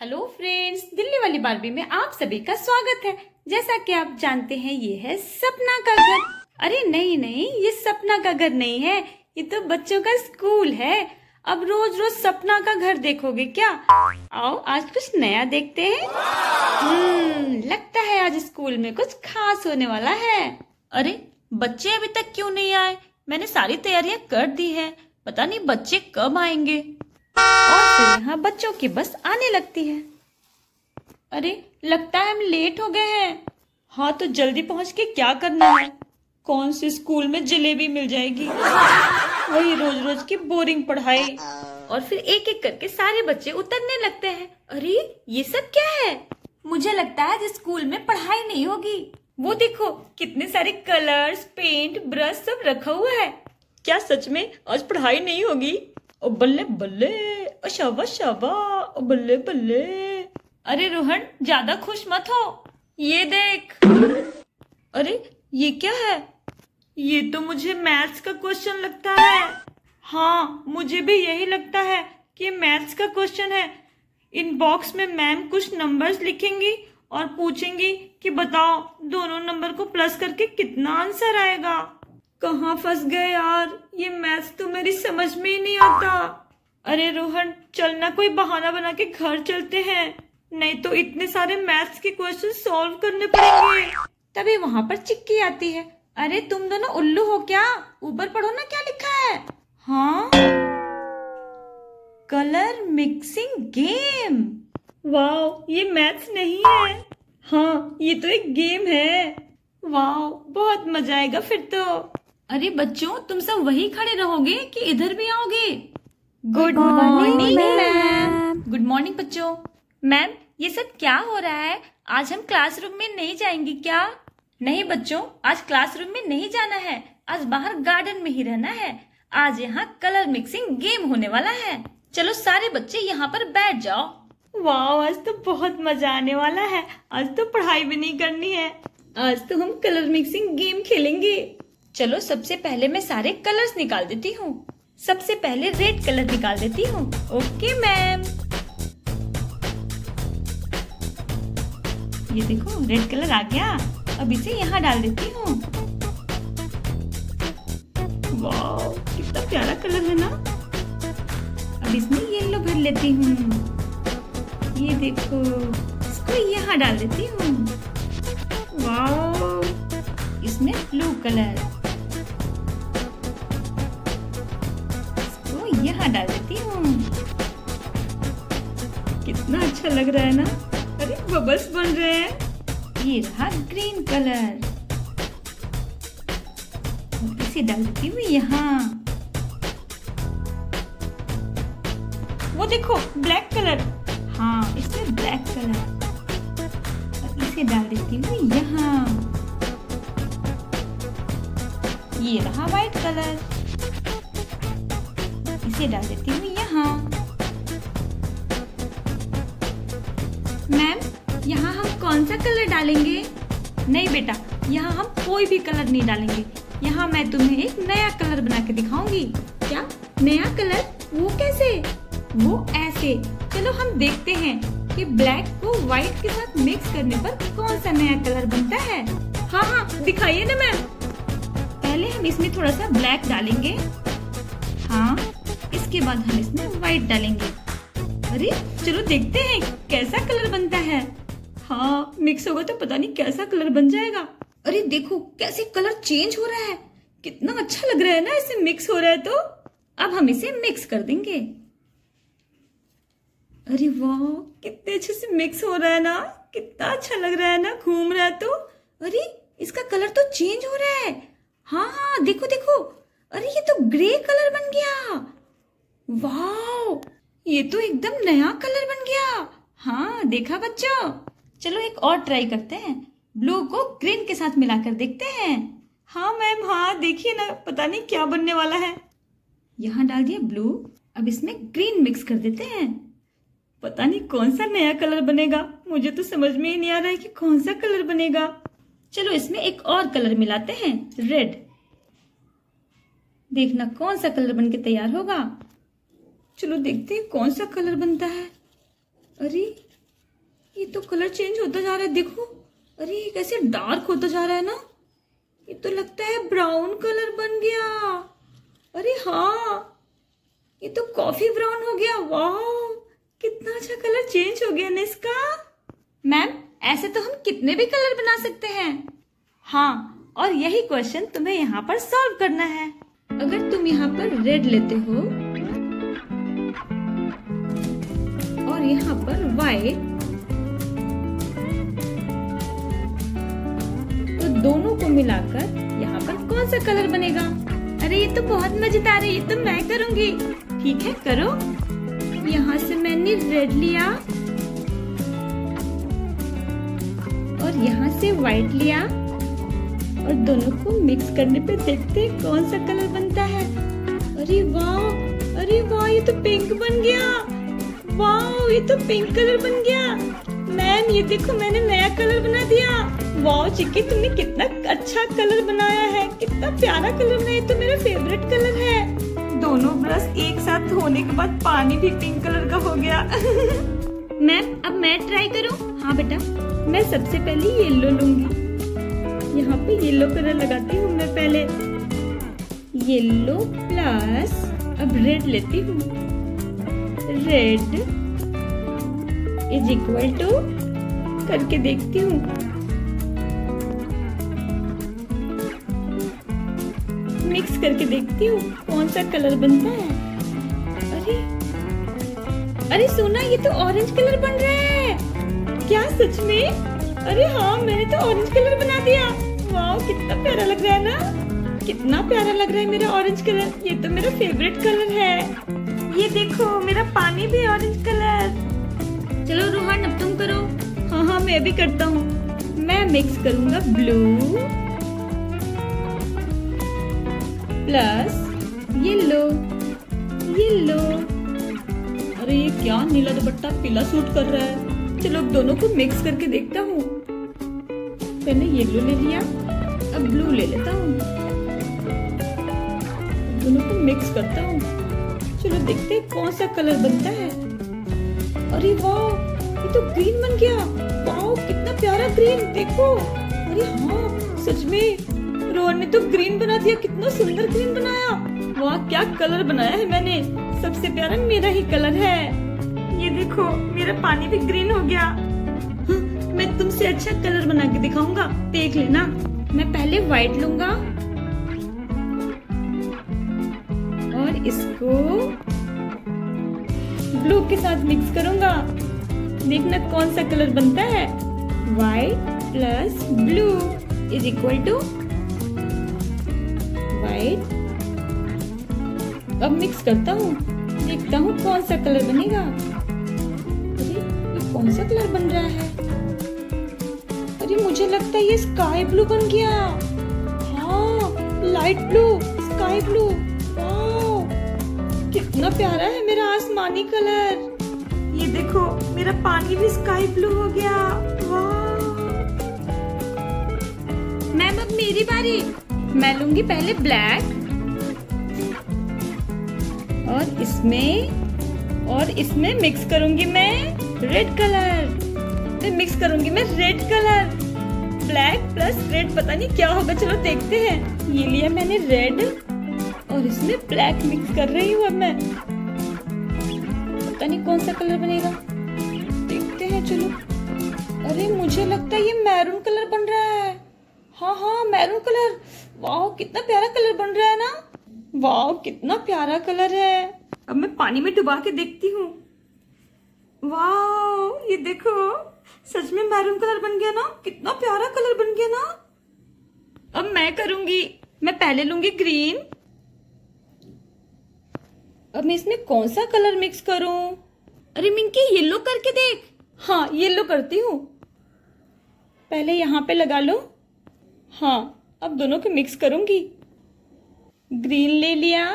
Hello friends, Delhi वाली Barbie में आप सभी का स्वागत है। जैसा कि आप जानते हैं, ये है सपना का घर। अरे नहीं नहीं, ये सपना का घर नहीं है। ये तो बच्चों का स्कूल है। अब रोज रोज सपना का घर देखोगे क्या? आओ, आज कुछ नया देखते हैं। हम्म लगता है आज स्कूल में कुछ खास होने वाला है। अरे, बच्चे अभी तक क्यों नहीं आए? मैंने सारी तैयारियाँ कर दी है। पता नहीं बच्चे कब आएँगे। और फिर यहाँ बच्चों की बस आने लगती है। अरे लगता है हम लेट हो गए हैं। हाँ तो जल्दी पहुँच के क्या करना है? कौन से स्कूल में जलेबी मिल जाएगी? वही रोज रोज की बोरिंग पढ़ाई। और फिर एक एक करके सारे बच्चे उतरने लगते हैं। अरे ये सब क्या है? मुझे लगता है स्कूल में पढ़ाई नहीं होगी। वो देखो कितने सारे कलर्स पेंट ब्रश सब रखा हुआ है। क्या सच में आज पढ़ाई नहीं होगी? ओ बल्ले बल्ले ओ शाबा शाबा ओ बल्ले बल्ले। अरे रोहन, ज़्यादा खुश मत हो। ये देख। अरे, ये क्या है? ये तो मुझे मैथ्स का क्वेश्चन लगता है। हाँ मुझे भी यही लगता है कि मैथ्स का क्वेश्चन है। इन बॉक्स में मैम कुछ नंबर्स लिखेंगी और पूछेंगी कि बताओ, दोनों नंबर को प्लस करके कितना आंसर आएगा। कहाँ फंस गए यार? ये मैथ्स तो मेरी समझ में ही नहीं आता। अरे रोहन चलना कोई बहाना बना के घर चलते हैं। नहीं तो इतने सारे मैथ्स के क्वेश्चन सॉल्व करने पड़ेंगे। तभी वहाँ पर चिक्की आती है। अरे तुम दोनों उल्लू हो क्या? ऊपर पढ़ो ना क्या लिखा है? हाँ। कलर मिक्सिंग गेम वाह ये मैथ्स नहीं है। हाँ ये तो एक गेम है। वाह बहुत मज़ा आएगा फिर तो। अरे बच्चों तुम सब वही खड़े रहोगे कि इधर भी आओगे? Good morning ma'am good morning बच्चों. मैम ये सब क्या हो रहा है? आज हम क्लासरूम में नहीं जाएँगे क्या? नहीं बच्चों आज क्लासरूम में नहीं जाना है. आज बाहर गार्डन में ही रहना है. आज यहाँ कलर मिक्सिंग गेम होने वाला है. चलो सारे बच्चे यहाँ पर बैठ जाओ. वाह आज तो बहुत मज़ा आने वाला है. आज तो पढ़ाई भी नहीं करनी है. आज तो हम कलर मिक्सिंग गेम खेलेंगे. चलो सबसे पहले मैं सारे कलर्स निकाल देती हूँ। सबसे पहले रेड कलर निकाल देती हूँ। ओके मैम ये देखो रेड कलर आ गया। अब इसे यहाँ डाल देती हूँ। कितना प्यारा कलर है ना। अब इसमें येलो भर लेती हूँ। ये देखो, इसको यहाँ डाल देती हूँ। इसमें ब्लू कलर यहाँ डाल देती हूँ। कितना अच्छा लग रहा है ना? अरे बबल्स बन रहे हैं। ये रहा ग्रीन कलर इसे डाल देती हूँ यहाँ। वो देखो ब्लैक कलर हाँ इसमें ब्लैक कलर इसे डाल देती हूँ यहाँ। ये रहा व्हाइट कलर इसे डाल देती हूँ यहाँ। मैम, यहाँ हम कौन सा कलर डालेंगे? नहीं बेटा, यहाँ हम कोई भी कलर नहीं डालेंगे। यहाँ मैं तुम्हें एक नया कलर बना के दिखाऊँगी। क्या? नया कलर? वो कैसे? वो ऐसे। चलो हम देखते हैं कि ब्लैक को व्हाइट के साथ मिक्स करने पर कौन सा नया कलर बनता है। हाँ हाँ दिखाइए ना मैम। पहले हम इसमें थोड़ा सा ब्लैक डालेंगे। हाँ। इसके बाद हम इसमें व्हाइट डालेंगे। अरे, चलो देखते हैं कैसा कलर बनता है। हाँ मिक्स होगा तो पता नहीं कैसा कलर बन जाएगा। अरे, देखो, कैसे कलर चेंज हो रहा है। कितना अच्छा लग रहा है ना इसे मिक्स हो रहा है तो। अब हम इसे मिक्स कर देंगे। अरे वाह, कितने अच्छे से मिक्स हो रहा है ना। कितना अच्छा लग रहा है ना, घूम रहा है तो। अरे, इसका कलर तो चेंज हो रहा है। हाँ हाँ देखो देखो। अरे, ये तो ग्रे कलर बन गया। वाह ये तो एकदम नया कलर बन गया। हाँ देखा बच्चों? चलो एक और ट्राई करते हैं। ब्लू को ग्रीन के साथ मिलाकर देखते हैं। हाँ मैम हाँ देखिए ना, पता नहीं क्या बनने वाला है। यहाँ डाल दिया ब्लू अब इसमें ग्रीन मिक्स कर देते हैं। पता नहीं कौन सा नया कलर बनेगा। मुझे तो समझ में ही नहीं आ रहा है कि कौन सा कलर बनेगा। चलो इसमें एक और कलर मिलाते हैं रेड देखना कौन सा कलर बन के तैयार होगा। चलो देखते हैं कौन सा कलर बनता है। अरे, ये तो कलर चेंज होता जा रहा है, देखो। अरे, ये कैसे डार्क होता जा रहा है ना। ये तो लगता है ब्राउन कलर बन गया। अरे हाँ ये तो कॉफ़ी ब्राउन हो गया। वाह कितना अच्छा कलर चेंज हो गया ना इसका। मैम, ऐसे तो हम कितने भी कलर बना सकते हैं। हाँ और यही क्वेश्चन तुम्हें यहाँ पर सॉल्व करना है। अगर तुम यहाँ पर रेड लेते हो यहाँ पर व्हाइट तो दोनों को मिलाकर यहाँ पर कौन सा कलर बनेगा? अरे, ये तो बहुत मज़ेदार है, ये तो मैं करूँगी। ठीक है, करो। यहाँ से मैंने रेड लिया। और यहाँ से व्हाइट लिया। और दोनों को मिक्स करने पे देखते कौन सा कलर बनता है। अरे वाह अरे वाह, ये तो पिंक बन गया। वाह ये तो पिंक कलर बन गया। मैम ये देखो मैंने नया कलर बना दिया। वाह चिक्की तुमने कितना अच्छा कलर बनाया है। कितना प्यारा कलर बनाया तो मेरा फेवरेट कलर है। दोनों ब्रश एक साथ धोने के बाद पानी भी पिंक कलर का हो गया। मैम अब मैं ट्राई करूँ? हाँ बेटा। मैं सबसे पहले येलो लूँगी। यहाँ पे येलो कलर लगाती हूँ मैं पहले। येलो प्लस अब रेड लेती हूँ। रेड इज़ इक्वल टू करके देखती हूँ। मिक्स करके देखती हूँ, कौन सा कलर बनता है? अरे अरे सोना, ये तो ऑरेंज कलर बन रहा है। क्या सच में? अरे हाँ मैंने तो ऑरेंज कलर बना दिया। वाह कितना प्यारा लग रहा है ना? कितना प्यारा लग रहा है मेरा ऑरेंज कलर ये तो मेरा फेवरेट कलर है। ये देखो, मेरा पानी भी ऑरेंज कलर चलो रोहन, अब तुम करो। हाँ हाँ मैं भी करता हूँ। मैं मिक्स करूँगा ब्लू प्लस येलो येलो अरे, ये क्या नीला दुपट्टा पीला सूट कर रहा है? चलो, अब दोनों को मिक्स करके देखता हूँ। पहले येलो ले लिया, अब ब्लू ले लेता हूँ। दोनों को मिक्स करता हूँ। चलो देखते हैं कौन सा कलर बनता है। अरे वाह ये तो ग्रीन बन गया। वाह कितना प्यारा ग्रीन देखो। अरे हाँ सच में। रोहन ने तो ग्रीन बना दिया कितना सुंदर ग्रीन बनाया। वाह क्या कलर बनाया है मैंने। सबसे प्यारा मेरा ही कलर है। ये देखो मेरा पानी भी ग्रीन हो गया। हाँ, मैं तुमसे अच्छा कलर बना के दिखाऊँगा। देख लेना। मैं पहले व्हाइट लूँगा। इसको ब्लू के साथ मिक्स करूँगा। देखना कौन सा कलर बनता है। White plus blue is equal to white अब मिक्स करता हूँ। देखता हूँ कौन सा कलर बनेगा। अरे, ये कौन सा कलर बन रहा है? अरे, मुझे लगता है ये स्काई ब्लू बन गया। हाँ लाइट ब्लू स्काई ब्लू कितना प्यारा है मेरा आसमानी कलर। ये देखो मेरा पानी भी स्काई ब्लू हो गया। मैम अब मेरी बारी। मैं लूँगी पहले ब्लैक और इसमें और इसमें मिक्स करूँगी मैं रेड कलर मैं मिक्स करूँगी मैं red colour black plus red पता नहीं क्या होगा। चलो देखते हैं। ये लिया मैंने रेड और इसमें ब्लैक मिक्स कर रही हूँ अब मैं। पता नहीं कौन सा कलर बनेगा। देखते हैं, चलो। अरे, मुझे लगता है ये मैरून कलर बन रहा है। हाँ हाँ मैरून कलर वाह कितना प्यारा कलर बन रहा है ना। वाह कितना प्यारा कलर है। अब मैं पानी में डुबा के देखती हूँ। वाह ये देखो। सच में मैरून कलर बन गया ना। कितना प्यारा कलर बन गया ना। अब मैं करूँगी। मैं पहले लूँगी ग्रीन अब मैं इसमें कौन सा कलर मिक्स करूँ? अरे मिंकी येलो करके देख। हाँ येलो करती हूँ। पहले यहाँ पे लगा लो। हाँ अब दोनों को मिक्स करूँगी। ग्रीन ले लिया।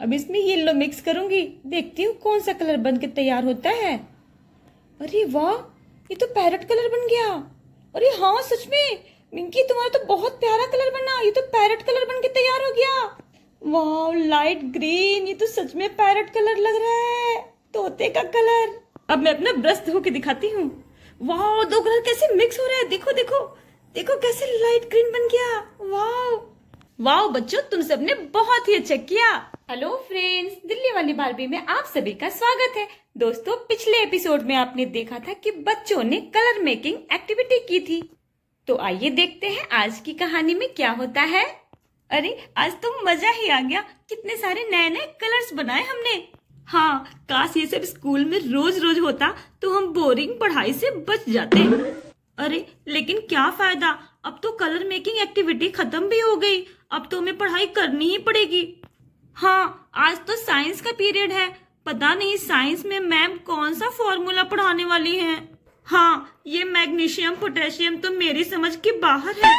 अब इसमें येलो मिक्स करूँगी। देखती हूँ कौन सा कलर बन के तैयार होता है। अरे वाह ये तो पैरट कलर बन गया। अरे हाँ सच में। मिंकी तुम्हारा तो बहुत प्यारा कलर बना। ये तो पैरट कलर बन के तैयार हो गया। वाह लाइट ग्रीन ये तो सच में पैरट कलर लग रहा है। तोते का कलर अब मैं अपना ब्रश धो के दिखाती हूँ। वाह दो कलर कैसे मिक्स हो रहे हैं? देखो देखो। देखो कैसे लाइट ग्रीन बन गया। वाह वाह बच्चों तुम सबने बहुत ही अच्छा किया। हेलो फ्रेंड्स दिल्ली वाली बारबी में आप सभी का स्वागत है। दोस्तों, पिछले एपिसोड में आपने देखा था कि बच्चों ने कलर मेकिंग एक्टिविटी की थी। तो आइए देखते हैं आज की कहानी में क्या होता है। अरे, आज तो मज़ा ही आ गया। कितने सारे नए नए कलर्स बनाए हमने। हाँ काश ये सब स्कूल में रोज रोज होता तो हम बोरिंग पढ़ाई से बच जाते। अरे, लेकिन क्या फ़ायदा? अब तो कलर मेकिंग एक्टिविटी खत्म भी हो गई। अब तो हमें पढ़ाई करनी ही पड़ेगी। हाँ आज तो साइंस का पीरियड है। पता नहीं साइंस में मैम कौन सा फॉर्मूला पढ़ाने वाली हैं। हाँ ये मैग्नीशियम पोटेशियम तो मेरी समझ के बाहर है।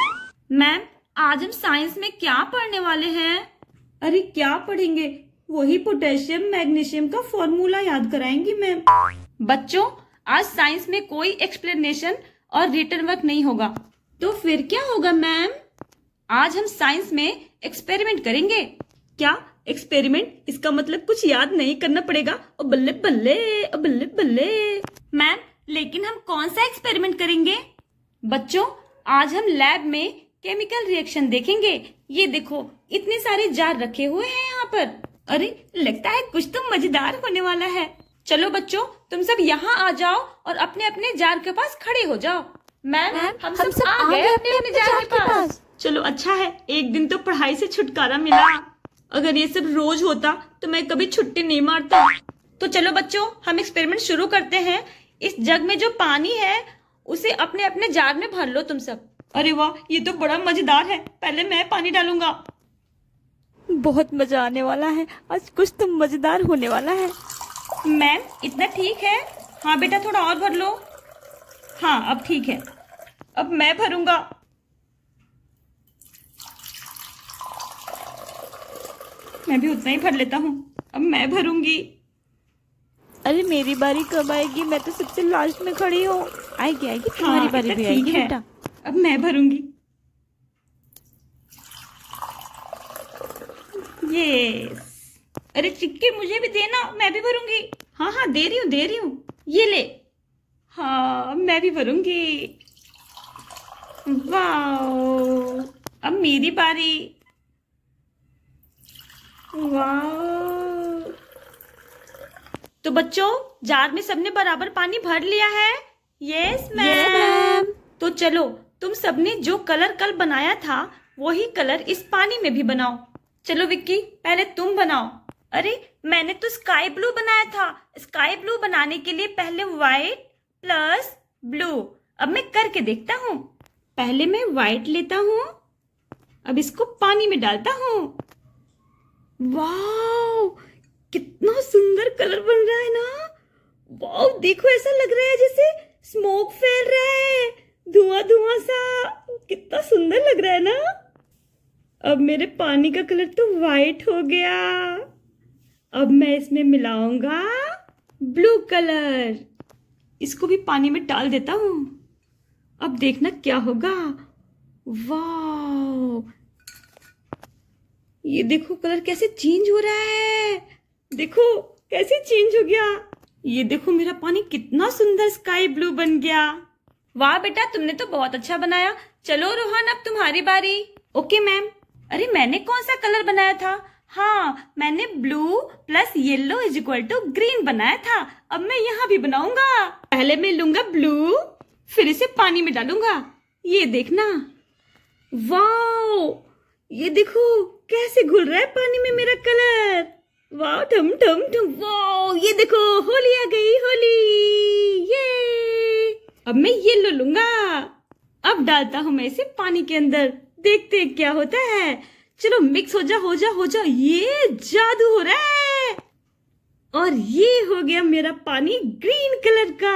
मैम आज हम साइंस में क्या पढ़ने वाले हैं? अरे क्या पढ़ेंगे? वही पोटेशियम मैग्नीशियम का फॉर्मूला याद कराएँगी मैम। बच्चों आज साइंस में कोई एक्सप्लेनेशन और रिटर्न वर्क नहीं होगा। तो फिर क्या होगा मैम? आज हम साइंस में एक्सपेरिमेंट करेंगे। क्या? एक्सपेरिमेंट? इसका मतलब कुछ याद नहीं करना पड़ेगा। और बल्ले बल्ले और बल्ले बल्ले। मैम लेकिन हम कौन सा एक्सपेरिमेंट करेंगे? बच्चों आज हम लैब में केमिकल रिएक्शन देखेंगे? ये देखो इतने सारे जार रखे हुए हैं यहाँ पर। अरे लगता है कुछ तो मज़ेदार होने वाला है। चलो बच्चों तुम सब यहाँ आ जाओ और अपने अपने जार के पास खड़े हो जाओ। मैम हम, हम सब, सब आ गए अपने अपने जार जार के पास।, पास। चलो अच्छा है एक दिन तो पढ़ाई से छुटकारा मिला। अगर ये सब रोज होता तो मैं कभी छुट्टी नहीं मारता। तो चलो बच्चों हम एक्सपेरिमेंट शुरू करते हैं। इस जग में जो पानी है उसे अपने अपने जार में भर लो तुम सब। अरे वाह ये तो बड़ा मज़ेदार है। पहले मैं पानी डालूँगा। बहुत मज़ा आने वाला है। आज कुछ तो मज़ेदार होने वाला है। मैम इतना ठीक है? हाँ बेटा थोड़ा और भर लो। हाँ अब ठीक है। अब मैं भरूँगा। मैं भी उतना ही भर लेता हूँ। अब मैं भरूँगी। अरे मेरी बारी कब आएगी? मैं तो सबसे लास्ट में खड़ी हूँ। आएगी आएगी? तुम्हारी हाँ, बारी भी आएगी बेटा। अब मैं भरूँगी। यस अरे चिक्की मुझे भी देना मैं भी भरूँगी। हाँ हाँ दे रही हूँ दे रही हूँ। ये ले। हाँ मैं भी भरूँगी। वाह अब मेरी बारी। वाह तो बच्चों जार में सबने बराबर पानी भर लिया है? यस मैम तो चलो तुम सबने जो कलर कल बनाया था, वही कलर इस पानी में भी बनाओ। चलो विक्की, पहले तुम बनाओ। अरे, मैंने तो स्काई ब्लू बनाया था। स्काई ब्लू बनाने के लिए पहले व्हाइट प्लस ब्लू। अब मैं करके देखता हूँ। पहले मैं व्हाइट लेता हूँ। अब इसको पानी में डालता हूँ। वाह कितना सुंदर कलर बन रहा है ना। वाह देखो ऐसा लग रहा है जैसे स्मोक फैल रहा है। धुआँ धुआँ सा। कितना सुंदर लग रहा है ना। अब मेरे पानी का कलर तो वाइट हो गया। अब मैं इसमें मिलाऊँगा ब्लू कलर इसको भी पानी में डाल देता हूँ। अब देखना क्या होगा। वाह ये देखो, कलर कैसे चेंज हो रहा है। देखो, कैसे चेंज हो गया। ये देखो, मेरा पानी कितना सुंदर स्काई ब्लू बन गया। वाह बेटा, तुमने तो बहुत अच्छा बनाया। चलो रोहन, अब तुम्हारी बारी। ओके मैम अरे, मैंने कौन सा कलर बनाया था? हाँ मैंने blue plus yellow is equal to green बनाया था। अब मैं यहाँ भी बनाऊँगा। पहले मैं लूँगा ब्लू फिर इसे पानी में डालूँगा। ये देखना। वाओ! ये देखो, कैसे घुल रहा है पानी में मेरा कलर वाओ ठम ठम ठम वाओ, ये देखो, होली आ गई, होली। ये अब मैं येलो लूँगा। अब डालता हूँ मैं इसे पानी के अंदर। देखते क्या होता है। चलो मिक्स हो जा हो जा हो जा। ये जादू हो रहा है। और ये हो गया मेरा पानी ग्रीन कलर का।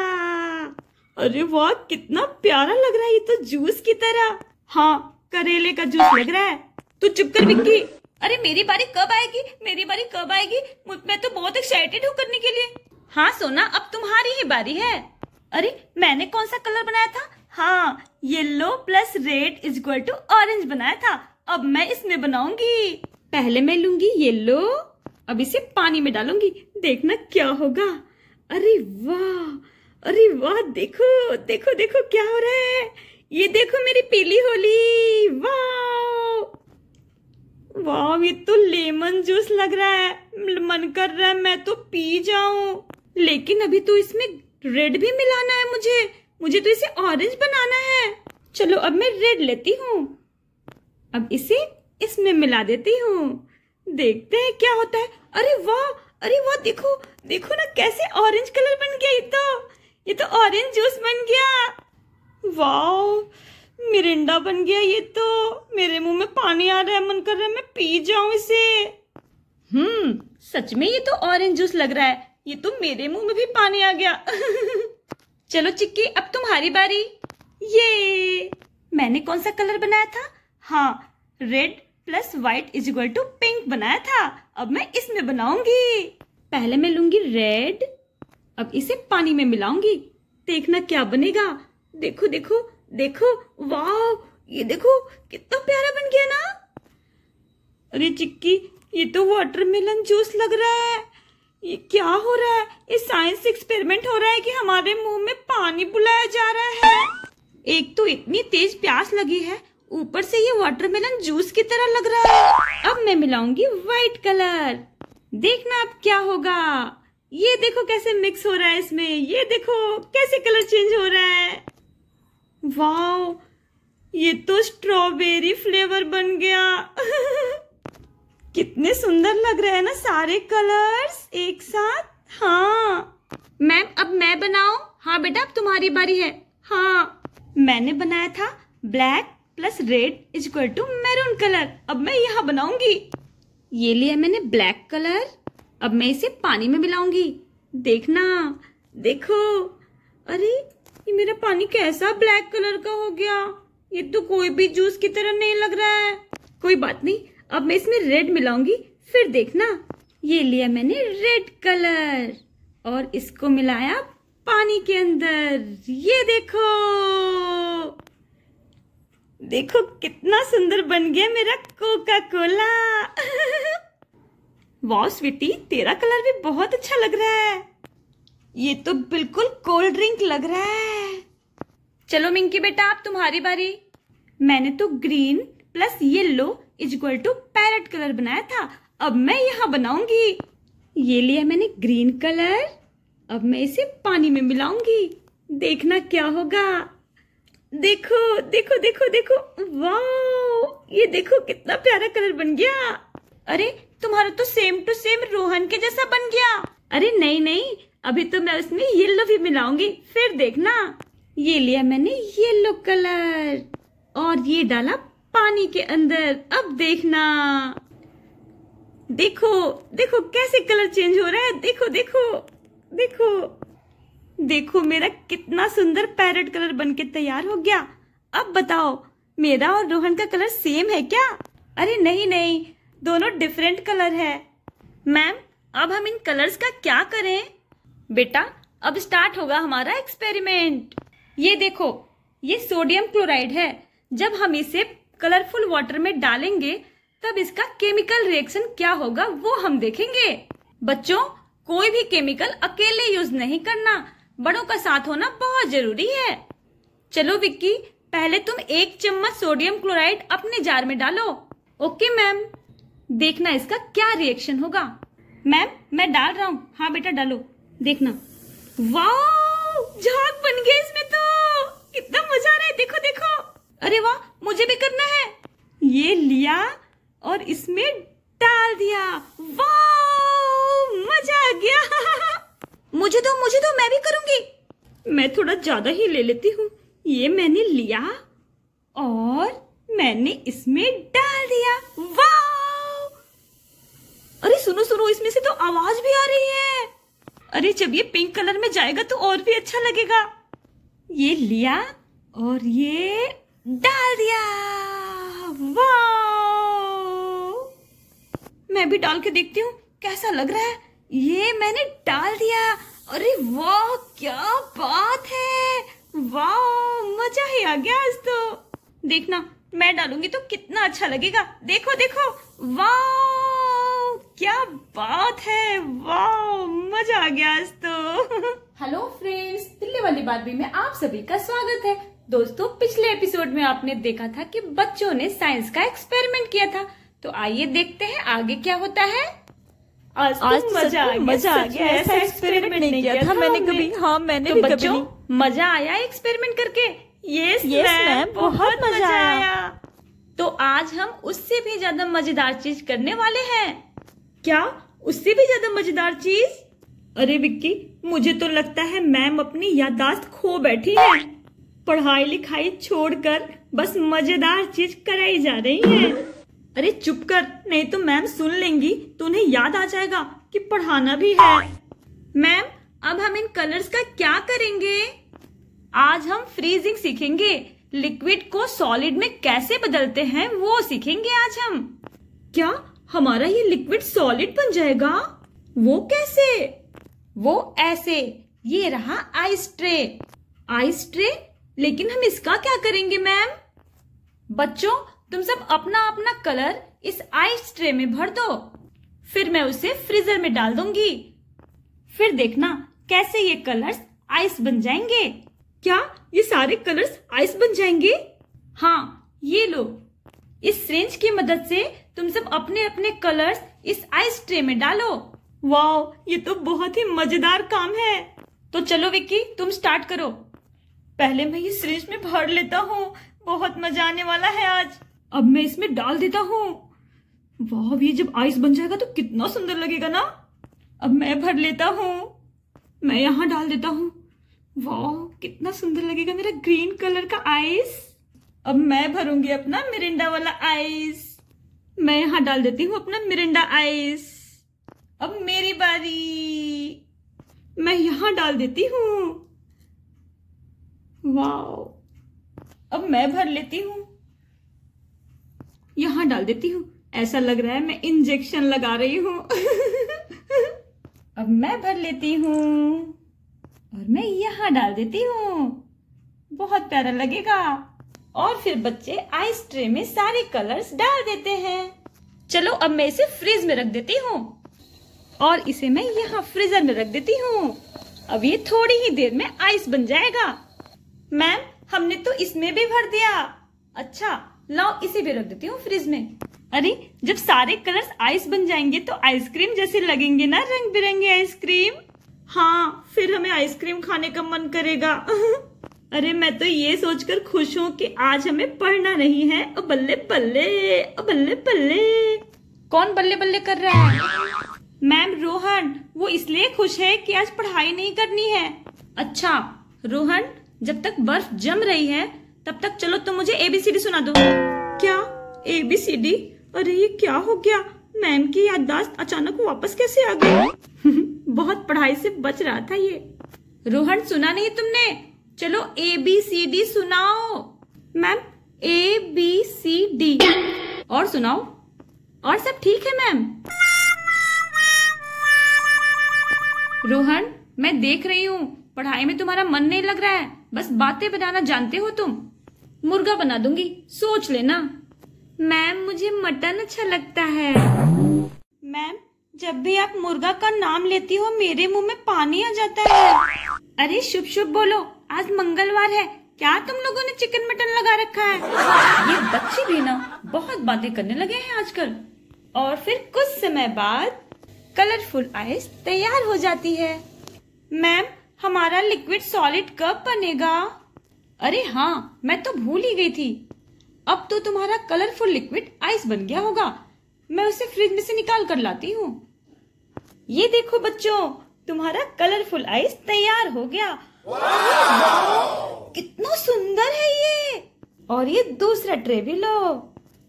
अरे वाह, कितना प्यारा लग रहा है ये तो जूस की तरह। हाँ करेले का जूस लग रहा है। तू चुप कर विक्की। अरे मेरी बारी कब आएगी? मेरी बारी कब आएगी? मैं तो बहुत एक्साइटेड हूँ करने के लिए। हाँ सोना, अब तुम्हारी ही बारी है। अरे, मैंने कौन सा कलर बनाया था? हाँ yellow plus red is equal to orange बनाया था। अब मैं इसमें बनाऊँगी। पहले मैं लूँगी येलो अब इसे पानी में डालूँगी। देखना क्या होगा। अरे वाह अरे वाह, देखो देखो देखो क्या हो रहा है। ये देखो मेरी पीली होली। वाह। वाह, ये तो लेमन जूस लग रहा है। मन कर रहा है मैं तो पी जाऊँ। लेकिन अभी तो इसमें रेड भी मिलाना है मुझे। मुझे तो इसे ऑरेंज बनाना है। चलो, अब मैं रेड लेती हूँ। अब इसे इसमें मिला देती हूँ। देखते हैं क्या होता है। अरे वाह अरे वाह, देखो देखो ना कैसे ऑरेंज कलर बन गया ये तो। ये तो ऑरेंज जूस बन गया। वाह, मिरिंडा बन गया ये तो। मेरे मुँह में पानी आ रहा है, मन कर रहा है मैं पी जाऊँ इसे। हम्म सच में ये तो ऑरेंज जूस लग रहा है। ये तो मेरे मुँह में भी पानी आ गया। चलो चिक्की, अब तुम्हारी बारी। ये, मैंने कौन सा कलर बनाया था? हाँ red plus white is equal to pink बनाया था। अब मैं इसमें बनाऊँगी। पहले मैं लूँगी रेड, अब इसे पानी में मिलाऊँगी। देखना क्या बनेगा। देखो देखो देखो वाह ये देखो, कितना प्यारा बन गया ना। अरे चिक्की, ये तो वाटरमेलन जूस लग रहा है। ये क्या हो रहा है? ये साइंस एक्सपेरिमेंट हो रहा है कि हमारे मुँह में पानी बुलाया जा रहा है। एक तो इतनी तेज प्यास लगी है, ऊपर से ये वाटरमेलन जूस की तरह लग रहा है। अब मैं मिलाऊँगी व्हाइट कलर देखना अब क्या होगा। ये देखो कैसे मिक्स हो रहा है इसमें। ये देखो कैसे कलर चेंज हो रहा है। वाओ ये तो स्ट्रॉबेरी फ्लेवर बन गया। कितने सुंदर लग रहे हैं ना सारे कलर्स एक साथ। हाँ। मैम अब मैं बनाऊ? हाँ बेटा अब तुम्हारी बारी है। हाँ। मैंने बनाया था black plus red is equal to maroon colour अब मैं यहाँ बनाऊँगी। ये लिया मैंने ब्लैक कलर अब मैं इसे पानी में मिलाऊँगी। देखना। देखो। अरे ये मेरा पानी कैसा ब्लैक कलर का हो गया? ये तो कोई भी जूस की तरह नहीं लग रहा है। कोई बात नहीं। अब मैं इसमें रेड मिलाऊँगी, फिर देखना। ये लिया मैंने रेड कलर और इसको मिलाया पानी के अंदर। ये देखो। देखो कितना सुंदर बन गया मेरा कोका कोला वाह स्वीटी तेरा कलर भी बहुत अच्छा लग रहा है। ये तो बिल्कुल कोल्ड ड्रिंक लग रहा है। चलो, मिंकी बेटा, आप तुम्हारी बारी। मैंने तो green plus yellow is equal to parrot colour बनाया था। अब मैं यहाँ बनाऊँगी। ये लिया मैंने ग्रीन कलर अब मैं इसे पानी में मिलाऊँगी। देखना क्या होगा। देखो देखो देखो देखो। वाह ये देखो कितना प्यारा कलर बन गया। अरे, तुम्हारा तो सेम टू सेम रोहन के जैसा बन गया। अरे नहीं नहीं। अभी तो मैं उसमें येलो भी मिलाऊँगी। फिर देखना। ये लिया मैंने येलो कलर और ये डाला पानी के अंदर। अब देखना। देखो देखो कैसे कलर चेंज हो रहा है। देखो देखो देखो। देखो मेरा कितना सुंदर पैरट कलर बन के तैयार हो गया। अब बताओ, मेरा और रोहन का कलर सेम है क्या? अरे नहीं नहीं, दोनों डिफरेंट कलर है। मैम, अब हम इन कलर्स का क्या करें? बेटा, अब स्टार्ट होगा हमारा एक्सपेरिमेंट ये देखो, ये सोडियम क्लोराइड है। जब हम इसे कलरफुल वाटर में डालेंगे, तब इसका केमिकल रिएक्शन क्या होगा वो हम देखेंगे। बच्चों, कोई भी केमिकल अकेले यूज़ नहीं करना, बड़ों का साथ होना बहुत ज़रूरी है। चलो विक्की, पहले तुम एक चम्मच सोडियम क्लोराइड अपने जार में डालो। ओके मैम, देखना इसका क्या रिएक्शन होगा। मैम, मैं डाल रहा हूँ। हाँ बेटा, डालो। देखना। वाह झाग बन गया इसमें तो। कितना मज़ा आ रहा है। देखो देखो। अरे वाह, मुझे भी करना है। ये लिया और इसमें डाल दिया। वाह मज़ा आ गया। मुझे दो मुझे दो, मैं भी करूँगी। मैं थोड़ा ज़्यादा ही ले लेती हूँ। ये मैंने लिया और मैंने इसमें डाल दिया। वाह अरे सुनो सुनो, इसमें से तो आवाज़ भी आ रही है। अरे जब ये पिंक कलर में जाएगा तो और भी अच्छा लगेगा। ये लिया और ये डाल दिया मैं भी डाल के देखती हूँ, कैसा लग रहा है। ये मैंने डाल दिया। अरे वाह, क्या बात है। वाह मज़ा ही आ गया आज तो। देखना, मैं डालूँगी तो कितना अच्छा लगेगा। देखो देखो। वाह क्या बात है। वाह मज़ा आ गया आज तो। हेलो फ्रेंड्स दिल्ली वाली बारबी में आप सभी का स्वागत है। दोस्तों पिछले एपिसोड में आपने देखा था कि बच्चों ने साइंस का एक्सपेरिमेंट किया था। तो आइए देखते हैं आगे क्या होता है। आज आज तो मज़ा आ गया मज़ा आ गया ऐसा एक्सपेरिमेंट नहीं किया था मैंने कभी। हाँ मैंने तो कभी बच्चों मज़ा आया एक्सपेरिमेंट करके? यस ma'am, बहुत मज़ा आया। तो आज हम उससे भी ज़्यादा मज़ेदार चीज़ करने वाले हैं। क्या? उससे भी ज़्यादा मज़ेदार चीज़? अरे विक्की मुझे तो लगता है मैम अपनी यादाश्त खो बैठी है। पढ़ाई लिखाई छोड़कर बस मज़ेदार चीज़ कराई जा रही है। अरे चुप कर, नहीं तो मैम सुन लेंगी तो उन्हें याद आ जाएगा कि पढ़ाना भी है। मैम, अब हम इन कलर्स का क्या करेंगे? आज हम फ्रीजिंग सीखेंगे। लिक्विड को सॉलिड में कैसे बदलते हैं, वो सीखेंगे आज हम। क्या हमारा ये लिक्विड सॉलिड बन जाएगा? वो कैसे? वो ऐसे, ये रहा आइस ट्रे। आइस ट्रे लेकिन हम इसका क्या करेंगे मैम? बच्चों तुम सब अपना अपना कलर इस आइस ट्रे में भर दो। फिर मैं उसे फ्रीजर में डाल दूँगी। फिर देखना कैसे ये कलर्स आइस बन जाएँगे। क्या? ये सारे कलर्स आइस बन जाएँगे? हाँ ये लो। इस रेंज की मदद से तुम सब अपने अपने कलर्स इस आइस ट्रे में डालो। वाह ये तो बहुत ही मज़ेदार काम है। तो चलो विक्की तुम स्टार्ट करो। पहले मैं ये सिरिंज में भर लेता हूँ। बहुत मज़ा आने वाला है आज। अब मैं इसमें डाल देता हूँ। वाह, ये जब आइस बन जाएगा तो कितना सुंदर लगेगा ना। अब मैं भर लेता हूँ। मैं यहाँ डाल देता हूँ। वाह, कितना सुंदर लगेगा मेरा ग्रीन कलर का आइस अब मैं भरूँगी अपना मिरिंडा वाला आइस मैं यहाँ डाल देती हूँ अपना मिरिंडा आइस अब मेरी बारी। मैं यहाँ डाल देती हूँ। वाह अब मैं भर लेती हूँ। यहाँ डाल देती हूँ। ऐसा लग रहा है मैं इंजेक्शन लगा रही हूँ। अब मैं भर लेती हूँ। और मैं यहाँ डाल देती हूँ। बहुत प्यारा लगेगा। और फिर बच्चे आइस ट्रे में सारे कलर्स डाल देते हैं। चलो अब मैं इसे फ्रीज में रख देती हूँ। और इसे मैं यहाँ फ्रीजर में रख देती हूँ। अब ये थोड़ी ही देर में आइस बन जाएगा। मैम हमने तो इसमें भी भर दिया। अच्छा लाओ इसे भी रख देती हूँ फ्रिज में। अरे, जब सारे कलर्स आइस बन जाएँगे तो आइसक्रीम जैसे लगेंगे ना रंग बिरंगे आइसक्रीम हाँ फिर हमें आइसक्रीम खाने का मन करेगा। अरे, मैं तो ये सोचकर खुश हूँ कि आज हमें पढ़ना नहीं है। ओ बल्ले बल्ले, ओ बल्ले बल्ले। कौन बल्ले बल्ले कर रहा है? मैम रोहन, वो इसलिए खुश है कि आज पढ़ाई नहीं करनी है। अच्छा रोहन जब तक बर्फ़ जम रही है तब तक चलो तुम मुझे एबीसीडी सुना दो। क्या? ए बी सी डी अरे ये क्या हो गया? मैम की याददाश्त अचानक वापस कैसे आ गई? बहुत पढ़ाई से बच रहा था ये। रोहन सुना नहीं तुमने? चलो ए बी सी डी सुनाओ। Ma'am A B C D और सुनाओ। और सब ठीक है मैम? रोहन मैं देख रही हूँ। पढ़ाई में तुम्हारा मन नहीं लग रहा है? बस बातें बनाना जानते हो तुम। मुर्गा बना दूँगी सोच लेना। मैम मुझे मटन अच्छा लगता है। मैम जब भी आप मुर्गा का नाम लेती हो मेरे मुँह में पानी आ जाता है। अरे शुभ शुभ बोलो। आज मंगलवार है। क्या तुम लोगों ने चिकन मटन लगा रखा है? ये बच्चे भी ना बहुत बातें करने लगे हैं आजकल। और फिर कुछ समय बाद कलरफुल आइस तैयार हो जाती है। मैम हमारा लिक्विड सॉलिड कब बनेगा? अरे हाँ मैं तो भूल ही गई थी। अब तो तुम्हारा कलरफुल लिक्विड आइस बन गया होगा। मैं उसे फ्रिज में से निकाल कर लाती हूँ। ये देखो बच्चों, तुम्हारा कलरफुल आइस तैयार हो गया। कितना सुंदर है ये! और ये दूसरा ट्रे भी लो।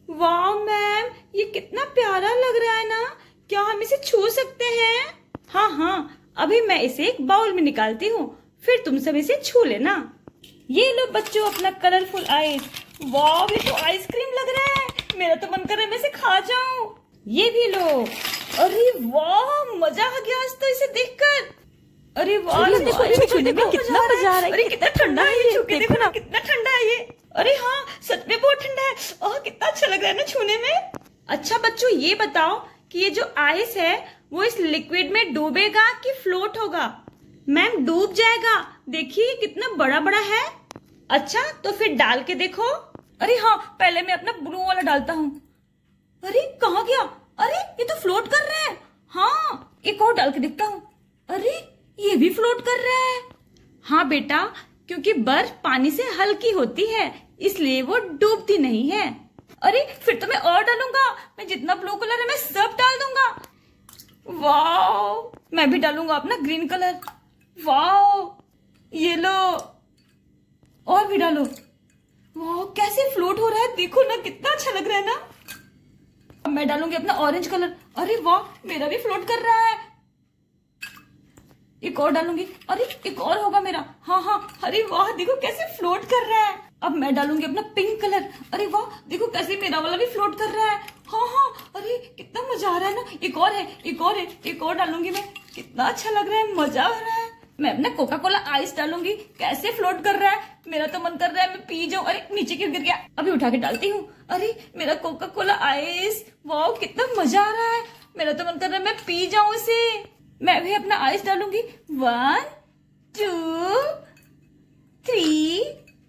वाह, मैम, ये कितना प्यारा लग रहा है ना। क्या हम इसे छू सकते हैं? हाँ हाँ अभी मैं इसे एक बाउल में निकालती हूँ फिर तुम सब इसे छू लेना। ये लो बच्चों अपना कलरफुल आइस वाह ये तो आइसक्रीम लग रहा है। मेरा तो मन कर रहा है मैं इसे खा जाऊँ। ये भी लो। अरे वाह मज़ा आ गया आज तो इसे देखकर। अरे वाह अरे इसे देखो, देखो, छूने में कितना मज़ा आ रहा है। अरे कितना ठंडा है ये देखो ना। कितना ठंडा है ये। अरे हाँ सच में बहुत ठंडा है। ओह कितना अच्छा लग रहा है ना छूने में। अच्छा बच्चों ये बताओ कि ये जो आइस है, वो इस लिक्विड में डूबेगा कि फ्लोट होगा? मैम डूब जाएगा। देखिए कितना बड़ा बड़ा है। अच्छा तो फिर डाल के देखो। अरे हाँ पहले मैं अपना ब्लू वाला डालता हूँ। अरे, कहा गया? अरे, ये तो फ्लोट कर रहा है। हाँ एक और डाल के देखता हूँ। अरे, ये भी फ्लोट कर रहा है। हाँ बेटा, क्योंकि बर्फ़ पानी से हल्की होती है, इसलिए वो डूबती नहीं है। अरे, फिर तो मैं और डालूँगा। मैं जितना ब्लू कलर है, मैं सब डाल दूँगा। वाह मैं भी डालूँगा अपना ग्रीन कलर वाह ये लो। और भी डालो। वाह कैसे फ्लोट हो रहा है? देखो ना, कितना अच्छा लग रहा है ना। अब मैं डालूँगी अपना ऑरेंज कलर अरे, वाह, मेरा भी फ्लोट कर रहा है। एक और डालूँगी। अरे, एक और होगा मेरा। हाँ हाँ। अरे, वाह, देखो कैसे फ्लोट कर रहा है। अब मैं डालूँगी अपना पिंक कलर अरे वाह, देखो कैसे मेरा वाला भी फ्लोट कर रहा है। हाँ हाँ अरे कितना मज़ा आ रहा है ना। एक और है, एक और है, एक और डालूँगी मैं। कितना अच्छा लग रहा है, मज़ा आ रहा है। मैं अपना कोका कोला आइस डालूँगी। कैसे फ्लोट कर रहा है? मेरा तो मन कर रहा है मैं पी जाऊँ। अरे नीचे क्यों गिर गया। अभी उठा के डालती हूँ। अरे मेरा कोका कोला आइस वाह कितना मज़ा आ रहा है। मेरा तो मन कर रहा है मैं पी जाऊँ इसे मैं भी अपना आइस डालूँगी। One two three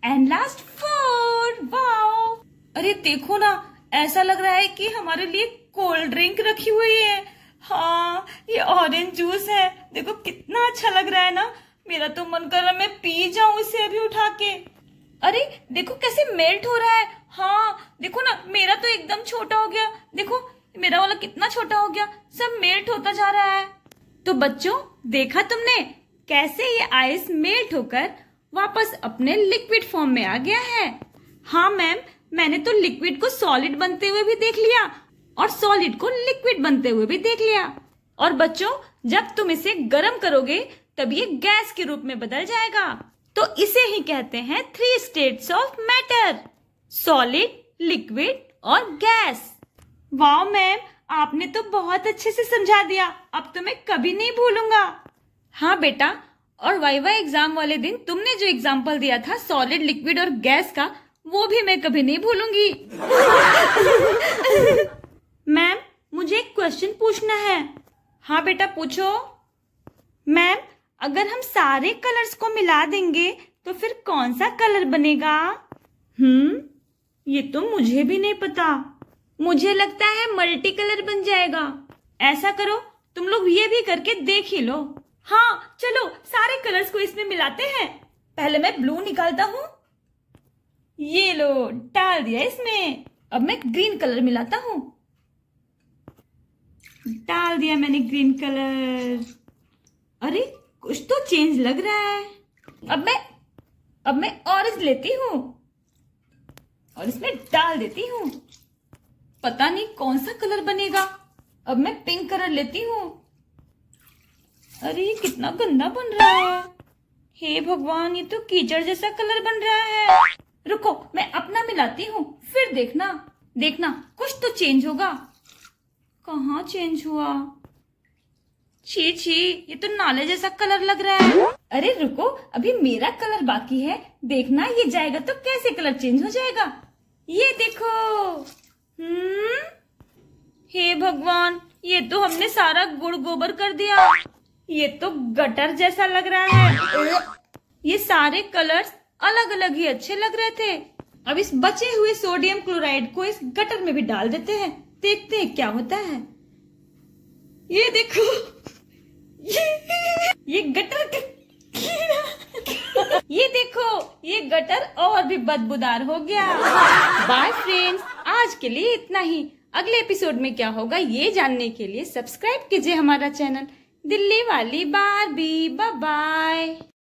and last four wow अरे, देखो ना, ऐसा लग रहा है कि हमारे लिए कोल्ड ड्रिंक रखी हुई है। हाँ ये ऑरेंज जूस है। देखो, कितना अच्छा लग रहा है ना। मेरा तो मन कर रहा है मैं पी जाऊँ इसे अभी उठा के। अरे, देखो कैसे मेल्ट हो रहा है। हाँ देखो ना, मेरा तो एकदम छोटा हो गया। देखो, मेरा वाला कितना छोटा हो गया। सब मेल्ट होता जा रहा है। तो बच्चों, देखा तुमने? कैसे ये आइस मेल्ट होकर वापस अपने लिक्विड फॉर्म में आ गया है। हाँ मैम मैंने तो लिक्विड को सॉलिड बनते हुए भी देख लिया और सॉलिड को लिक्विड बनते हुए भी देख लिया। और बच्चों, जब तुम इसे गर्म करोगे, तब ये गैस के रूप में बदल जाएगा। तो इसे ही कहते हैं three states of matter solid liquid और गैस। वाह मैम आपने तो बहुत अच्छे से समझा दिया। अब तो मैं कभी नहीं भूलूँगा। हाँ बेटा और वाइवा एग्ज़ाम वाले दिन तुमने जो एग्ज़ाम्पल दिया था सॉलिड लिक्विड और गैस का, वो भी मैं कभी नहीं भूलूँगी। मैम, मुझे एक क्वेश्चन पूछना है। हाँ बेटा, पूछो। मैम, अगर हम सारे कलर्स को मिला देंगे तो फिर कौन सा कलर बनेगा? हम्म ये तो मुझे भी नहीं पता। मुझे लगता है मल्टी कलर बन जाएगा। ऐसा करो, तुम लोग ये भी करके देख ही लो। हाँ चलो, सारे कलर्स को इसमें मिलाते हैं। पहले मैं ब्लू निकालता हूँ। ये लो, डाल दिया इसमें। अब मैं ग्रीन कलर मिलाता हूँ। डाल दिया मैंने ग्रीन कलर अरे, कुछ तो चेंज लग रहा है। अब मैं अब मैं ऑरेंज लेती हूँ। और इसमें डाल देती हूँ। पता नहीं कौन सा कलर बनेगा। अब मैं पिंक कलर लेती हूँ। अरे ये कितना गंदा बन रहा है। हे भगवान, ये तो कीचड़ जैसा कलर बन रहा है। रुको, मैं अपना मिलाती हूँ, फिर देखना। देखना, कुछ तो चेंज होगा। कहाँ चेंज हुआ? छी छी, ये तो नाले जैसा कलर लग रहा है। अरे, रुको, अभी मेरा कलर बाकी है। देखना, ये जाएगा तो कैसे कलर चेंज हो जाएगा? ये देखो। हम्म? हे भगवान, ये तो हमने सारा गुड़ गोबर कर दिया। ये तो गटर जैसा लग रहा है। ये सारे कलर्स अलग अलग ही अच्छे लग रहे थे। अब इस बचे हुए सोडियम क्लोराइड को इस गटर में भी डाल देते हैं। देखते हैं क्या होता है। ये देखो, ये ये गटर ये देखो, ये गटर और भी बदबूदार हो गया। बाय फ्रेंड्स आज के लिए इतना ही। अगले एपिसोड में क्या होगा, ये जानने के लिए सब्सक्राइब कीजिए हमारा चैनल दिल्ली वाली बार बारबी बाय